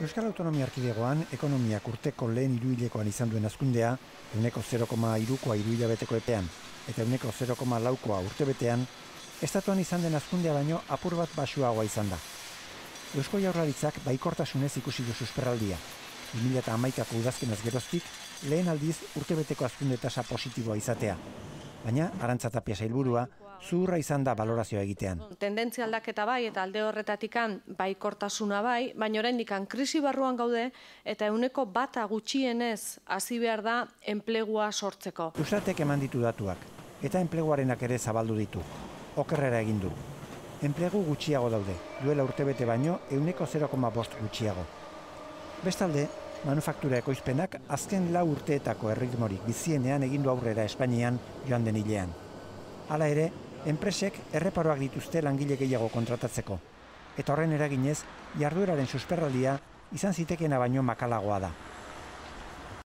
Euskal Autonomia Arkidegoan ekonomiak urteko lehen iruilekoan izan duen azkundea, euneko 0,irukoa iruilabeteko epean, eta euneko 0,laukoa urtebetean, estatuan izan den azkundea baino apur bat basuagoa izan da. Eusko Jaurlaritzak baikortasunez ikusi du susperraldia. 2008ko udazkenaz geroztik, lehen aldiz urtebeteko azkunde tasa positiboa izatea. Baina, arantzatapia sailburua, zuhurra izan da balorazioa egitean. Tendentzia aldaketa bai eta alde horretatikan baikortasuna bai, baina oraindikan krisi barruan gaude eta euneko bata gutxienez hasi behar da enplegua sortzeko. Eustatek eman ditu datuak, eta enpleguarenak ere zabaldu ditu. Okerrera egin du. Enplegu gutxiago daude, duela urtebete baino euneko 0,5 gutxiago. Bestalde, manufaktura ekoizpenak azken lau urteetako erritmorik bizienean egindu aurrera Espainian joan den hilean. Hala ere, enpresek erreparoak dituzte langile gehiago kontratatzeko. Eta horren eraginez, jardueraren susperraldia izan zitekeena baino makalagoa da.